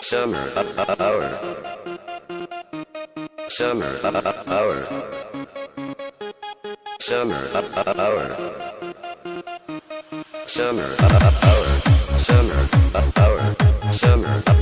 Summer uh, uh, uh, hour. Summer hour. Summer hour. Summer hour. Summer hour. Summer hour.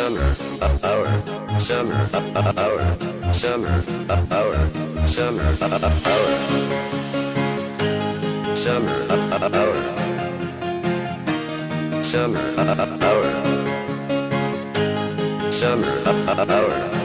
summer, uh, power. summer, uh, uh, power. summer, power. summer, power. summer, power. summer, power. summer, power.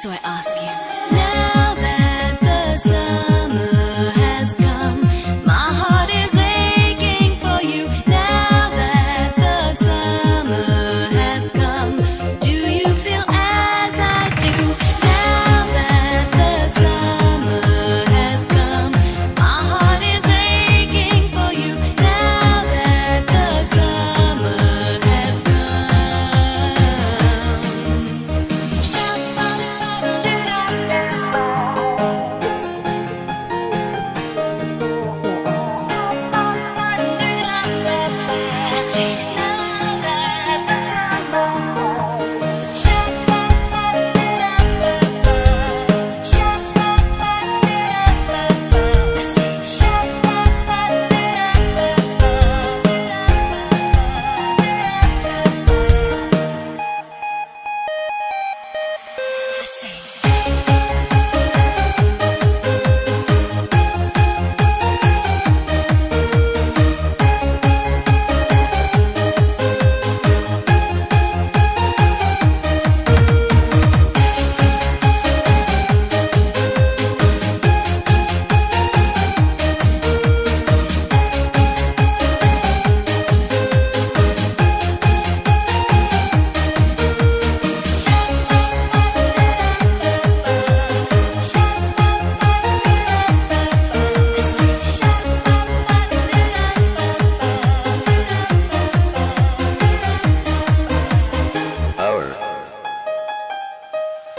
So I ask you.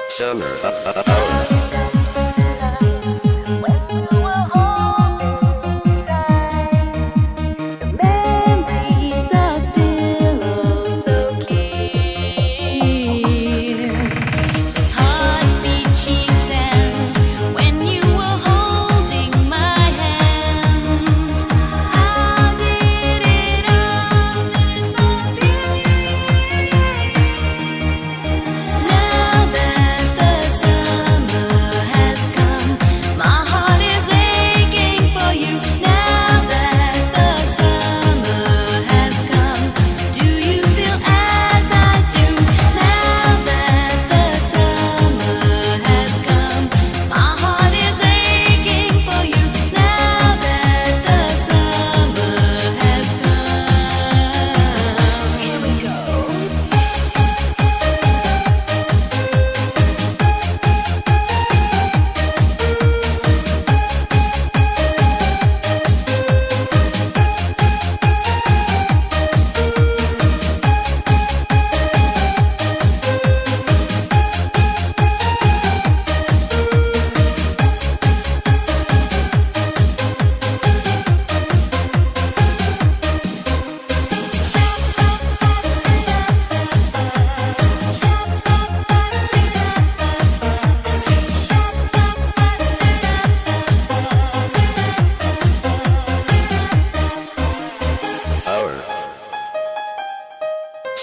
Summer. Uh, uh, uh, oh.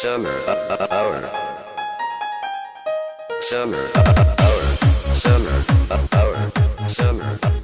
Summer uh, uh, hour. Summer uh, hour. Summer hour. Summer hour.